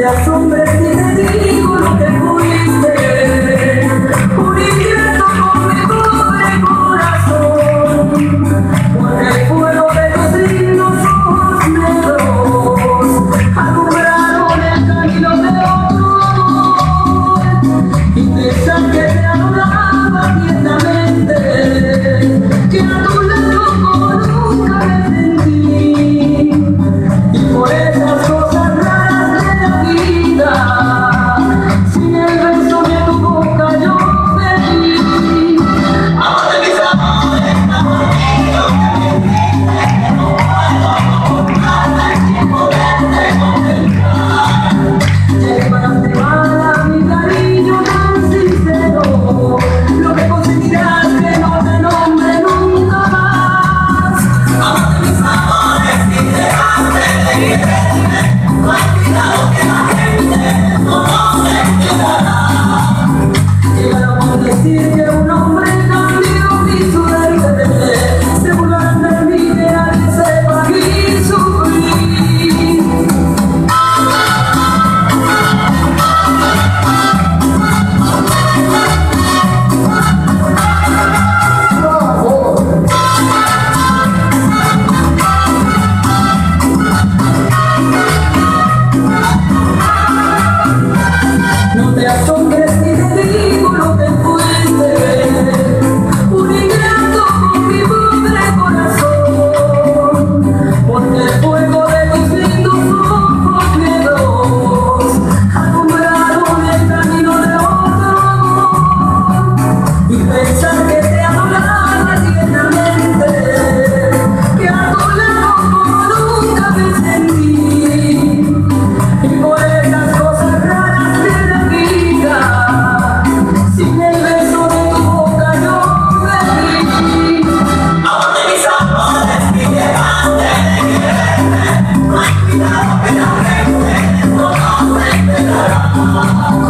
Giày you. Oh,